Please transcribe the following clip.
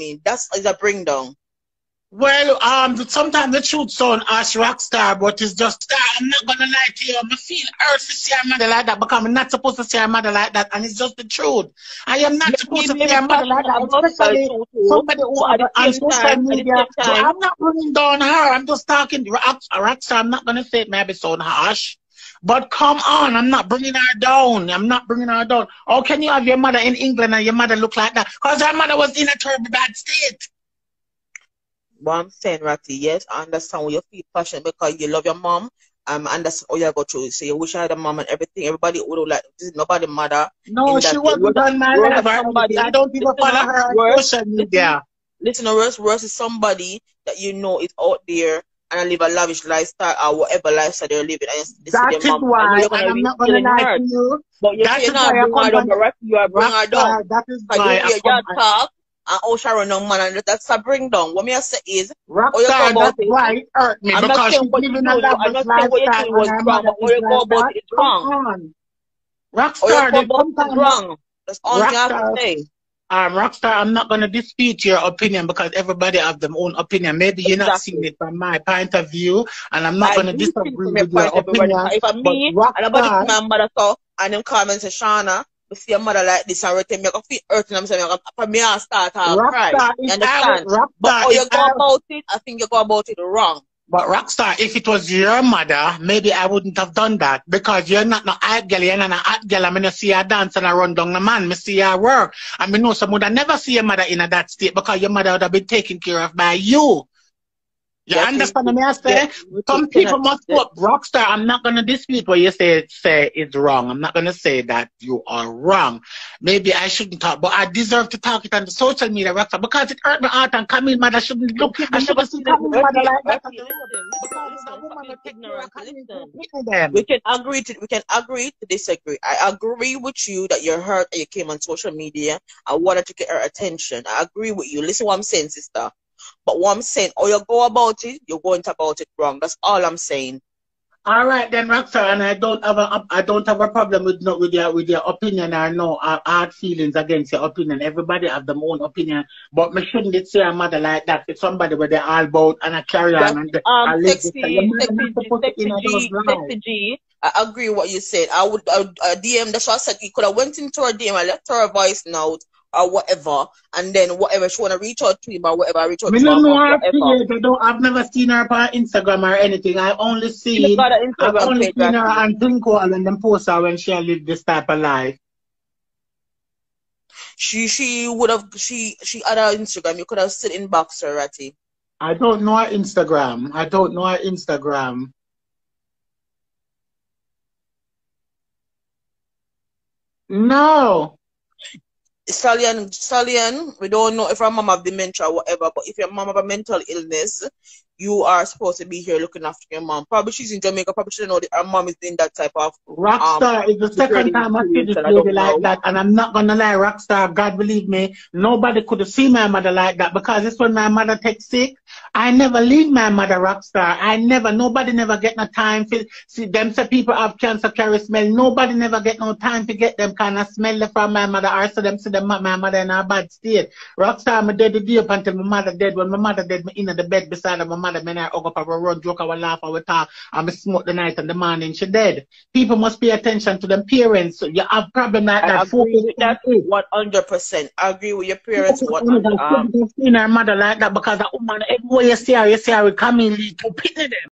mean? That's is a bring down. Well, um, sometimes the truth sound as rock star, but it's just I'm not gonna lie to you. I feel hurt to see a mother like that because I'm not supposed to see a mother like that, and it's just the truth. I am not supposed to see a mother like that, especially somebody who on, on social media. So I'm not bringing down her. I'm just talking rock, rock star. I'm not gonna say it maybe sound harsh. But come on, I'm not bringing her down. I'm not bringing her down. How can you have your mother in England and your mother look like that? Because her mother was in a terribly bad state what I'm saying, Ratty, yes, I understand where you feel passionate because you love your mom. Um, and that's all you go through. So you wish I had a mom and everything. Everybody would have like nobody mother. No, she wasn't on my level. I don't even follow her on social media. Listen, Russ, Russ is somebody that you know is out there and live a lavish lifestyle or whatever lifestyle they're living. And that is mom, why, and, I'm not going to lie to you. But you're that not bring her you are bringing her down. That is why I come, talk, and how Sharon young man and that's a bring down. What me I say is Rockstar, that's it, why it hurt me I'm because not saying what you do, I'm not saying what you was wrong, but what you go about is wrong. Rockstar, they come wrong. That's all you have to say. Um, Rockstar, I'm not going to dispute your opinion because everybody have their own opinion. Maybe you're not seeing it from my point of view, and I'm not going to disagree with your opinion. If I'm me, and I'm to my mother so, and them come and say, Shauna, see a mother like this and return me, can feel hurting. I'm saying, for me, I start to cry. You understand? But how you go about it, I think you go about it wrong. But Rockstar, if it was your mother, maybe I wouldn't have done that because you're not no art girl, you're not an art girl. I mean, see her dance and I run down the man, I see her work. I mean, no, some would never see your mother in a that state because your mother would have been taken care of by you. You yeah, understand what I say? Yeah, Some people must put rockstar. I'm not gonna dispute what you say say is wrong. I'm not gonna say that you are wrong. Maybe I shouldn't talk, but I deserve to talk it on the social media rockstar because it hurt my heart and Camille mother shouldn't look. I should have seen Camille mother like that. We can agree to we can agree to disagree. I agree with you that you're hurt and you came on social media. I wanted to get her attention. I agree with you. Listen what I'm saying, sister. But what I'm saying, or you go about it, you're going about it wrong. That's all I'm saying. All right then, Roxanne, and I don't have a I don't have a problem with no with your with your opinion or no uh, hard feelings against your opinion. Everybody have their own opinion, but me shouldn't say a mother like that. It's somebody where they're all about and I carry on and um, sexy, sexy, sexy G, I agree with what you said. I would, I would uh, DM. That's what I said. You could have went into her DM. I left her a voice note or whatever, and then whatever she wanna reach out to him or whatever, I reach out Me to him. Know her I don't, I've never seen her on Instagram or anything. I only see I've only page, seen her on Twinkle and then post her when she lived this type of life. She she would have she she had her Instagram. You could have sit in box her, Ratty. I don't know her Instagram. I don't know her Instagram. No. Stallion, Stallion, we don't know if her mom have dementia or whatever, but if your mom have a mental illness, you are supposed to be here looking after your mom. Probably she's in Jamaica, probably she don't know that her mom is in that type of Rockstar um, is the second time I see this lady like that, and I'm not gonna lie, Rockstar, God believe me, nobody could have seen my mother like that because it's when my mother takes sick, I never leave my mother Rockstar. I never, nobody never get no time for see them say people have cancer carry smell. Nobody never get no time to get them kind of smell from my mother or so them see them my mother in a bad state. Rockstar, me dead the day up until my mother dead. When my mother dead, me in the bed beside my mother, me I hug up, I run, joke, I laugh, I talk, and me smoke the night and the morning she dead. People must pay attention to them parents. You have problem like that. I agree with that 100%. I agree with your parents. What, um, seen her mother like that because a woman, everywhere you see her, you see her Camille to pity them.